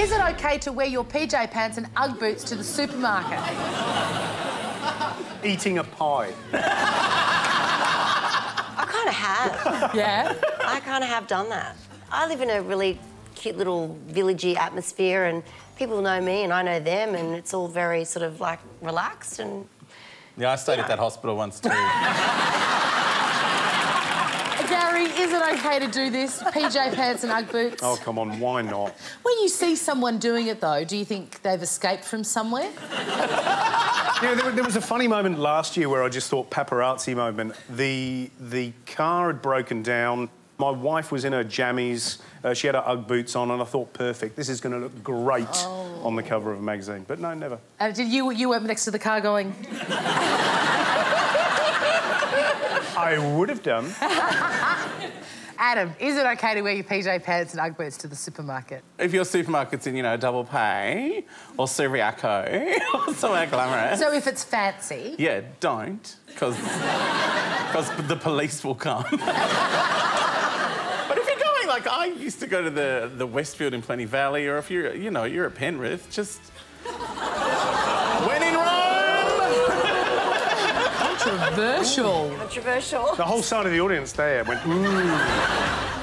is it okay to wear your PJ pants and Ugg boots to the supermarket? Eating a pie. I kind of have. Yeah. I kind of have done that. I live in a really cute little villagey atmosphere, and people know me and I know them, and it's all very sort of like relaxed and. Yeah, I stayed at that hospital once too. Gary, is it okay to do this? PJ pants and Ugg boots? Oh, come on, why not? When you see someone doing it, though, do you think they've escaped from somewhere? Yeah, there, there was a funny moment last year where I just thought paparazzi moment. The the car had broken down. My wife was in her jammies. Uh, she had her UGG boots on, and I thought, perfect. This is going to look great on the cover of a magazine. But no, never. And did you you were next to the car going? I would have done. Adam, is it okay to wear your PJ pants and Ugg boots to the supermarket? if your supermarket's in, you know, Double Bay or Subiaco or somewhere glamorous. So if it's fancy, Yeah, don't, because the police will come. but if you're going, like, I used to go to the, the Westfield in Plenty Valley, or if you're, you know, you're at Penrith, just. when in Rome! Controversial. Controversial. The whole side of the audience there went, ooh.